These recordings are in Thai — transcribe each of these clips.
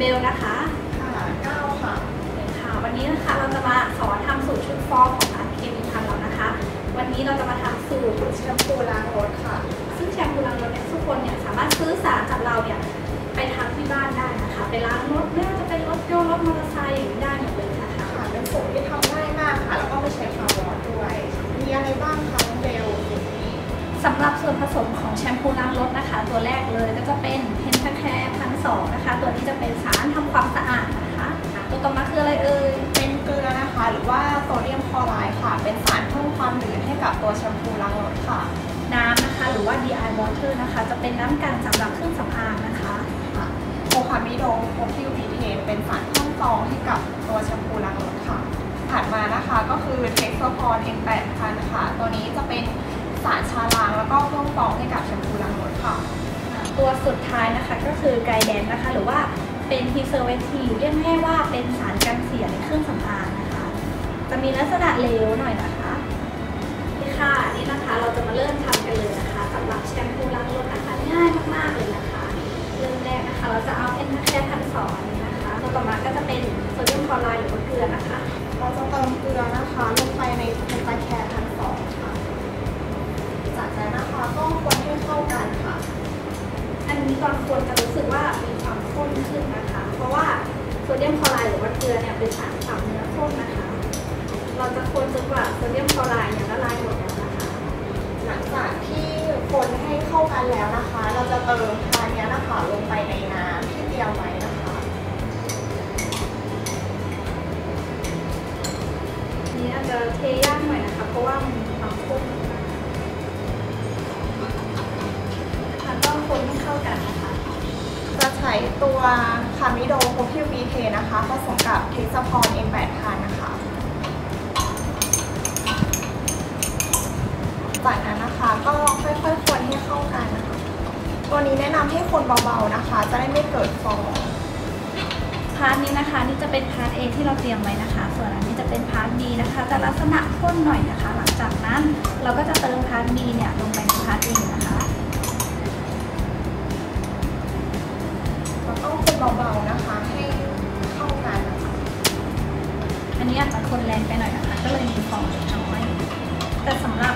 เบลนะคะ ค่ะเก้าค่ะค่ะวันนี้นะคะเราจะมาสอนทำสูตรชุดฟองของร้านเคมีพันเรานะคะ วันนี้เราจะมาทำสูตรแชมพูล้างรถค่ะ ซึ่งแชมพูล้างรถเนี่ยทุกคนเนี่ยสามารถซื้อสารจากเราเนี่ยไปทำที่บ้านได้นะคะ ไปล้างรถไม่ว่าจะเป็นรถยนต์รถมอเตอร์ไซค์อย่างนี้ได้หมดเลยนะคะค่ะเป็นสูตรที่ทำง่ายมากค่ะ แล้วก็ไม่ใช้ความร้อนด้วย มีอะไรบ้างคะเบลสำหรับส่วนผสมของแชมพูล้างรถนะคะ ตัวแรกเลยก็จะเป็นเฮ 2นะคะ ตัวนี้จะเป็นสารทำความสะอาดนะคะตัวต่อมาคืออะไรเอ่ยเป็นเกลือนะคะ หรือว่าโซเดียมคลอไรด์ค่ะ เป็นสารเพิ่มความหนืดให้กับตัวแชมพูล้างรถค่ะ น้ำนะคะ หรือว่า DI water นะคะ จะเป็นน้ำกลั่นสำหรับเครื่องสำอางนะคะ cocamidopropyl betaine เป็นสารสร้างฟองให้กับตัวแชมพูล้างรถค่ะ ถัดมานะคะก็คือ Texapon N แปดพันค่ะ ตัวนี้จะเป็นสารชำระล้างแล้วก็เพิ่มฟองให้ ตัวสุดท้ายนะคะก็คือไกแดนนะคะ หรือว่าเป็นทีเซอร์เวทีเรียกง่ายว่าเป็นสารกันเสียในเครื่องสำอางนะคะ จะมีลักษณะเลวหน่อยนะคะนี่ค่ะนี่นะคะเราจะมาเริ่มท อันนี้ตอนคนจะรู้สึกว่ามีความข้นขึ้นนะคะ เพราะว่าโซเดียมคลอไรด์หรือว่าเกลือเนี่ยเป็นสารปรับเนื้อข้นนะคะ เราจะคนจนกว่าโซเดียมคลอไรด์เนี่ยละลายหมดแล้วนะคะ หลังจากที่คนให้เข้ากันแล้วนะคะ เราจะเติมทานนี้นะคะลงไปในน้ำที่เตรียมไว้นะคะ นี่อาจจะเทยากหน่อยนะคะ เพราะว่ามันมีความข้น คนให้เข้ากันนะคะ จะใช้ตัวคามิโดโคพิวบีเทนะคะ ผสมกับเทสพอร N8,000 นะคะ จากนั้นนะคะก็ค่อยๆคนให้เข้ากันนะคะ ตัวนี้แนะนำให้คนเบาๆนะคะ จะได้ไม่เกิดฟอง part นี้นะคะนี่จะเป็นพาร์ท A ที่เราเตรียมไว้นะคะ ส่วนอันนี้จะเป็นพาร์ท B นะคะจะลักษณะข้นหน่อยนะคะ หลังจากนั้นเราก็จะเติมพาร์ท B เนี่ยลงไปในพาร์ท A นะคะ เบาๆนะคะให้เข้ากันนะคะอันนี้อาจจะคนแรงไปหน่อยนะคะก็เลยมีฟองเล็กน้อยแต่สำหรับ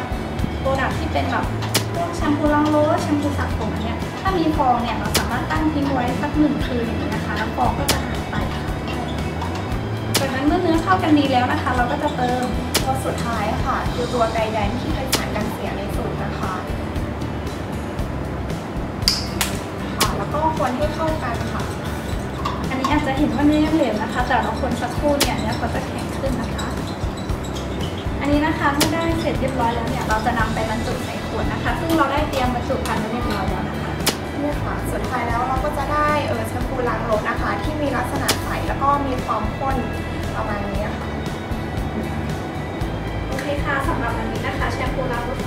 product ที่เป็นแบบพวกแชมพูล้างรถแชมพูสระผมเนี้ยถ้ามีฟองเนี่ยเราสามารถตั้งทิ้งไว้สักหนึ่งคืนอย่างนี้นะคะ แล้วฟองก็จะหายไปค่ะจากนั้นเมื่อเนื้อเข้ากันดีแล้วนะคะ เราก็จะเติมตัวสุดท้ายค่ะ คือตัวไกแดนที่เป็นสารกันเสียในสูตรนะคะค่ะแล้วก็คนให้เข้ากัน เห็นว่าเนื้อยังเหลวนะคะ แต่เราคนสักครู่เนี่ยเนื้อเขาจะแข็งขึ้นนะคะ อันนี้นะคะเมื่อได้เสร็จเรียบร้อยแล้วเนี่ยเราจะนำไปบรรจุในขวดนะคะ ซึ่งเราได้เตรียมบรรจุภัณฑ์ไว้เรียบร้อยแล้วนะคะเนี่ยค่ะสุดท้ายแล้วเราก็จะได้เออแชมพูล้างรถนะคะ ที่มีลักษณะใสแล้วก็มีความข้นประมาณนี้ค่ะโอเคค่ะสำหรับวันนี้นะคะ แชมพูล้างรถ